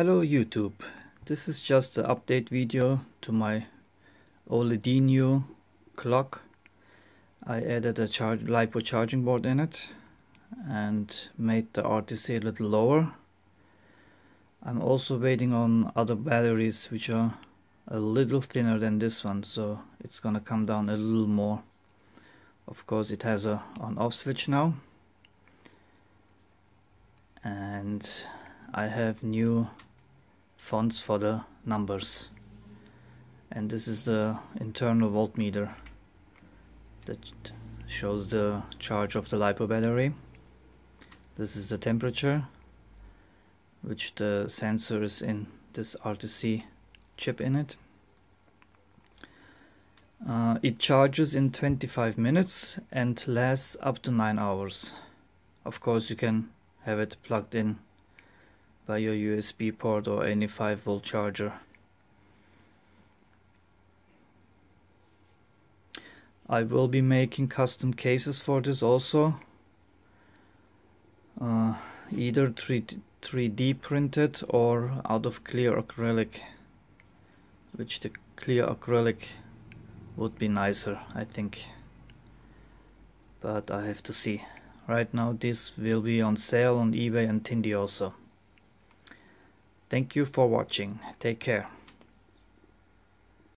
Hello YouTube, this is just an update video to my OLEDiUNO clock. I added a charge, LiPo charging board in it and made the RTC a little lower. I'm also waiting on other batteries which are a little thinner than this one so it's gonna come down a little more. Of course it has a on off switch now and I have new fonts for the numbers. And this is the internal voltmeter that shows the charge of the LiPo battery this is the temperature which the sensor is in this RTC chip in it. Uh, it charges in 25 minutes and lasts up to 9 hours. Of course you can have it plugged in by your USB port or any 5 volt charger. I will be making custom cases for this also. Uh, either 3, 3D printed or out of clear acrylic. Which the clear acrylic would be nicer, I think. But I have to see. Right now this will be on sale on eBay and Tindie also. Thank you for watching. Take care.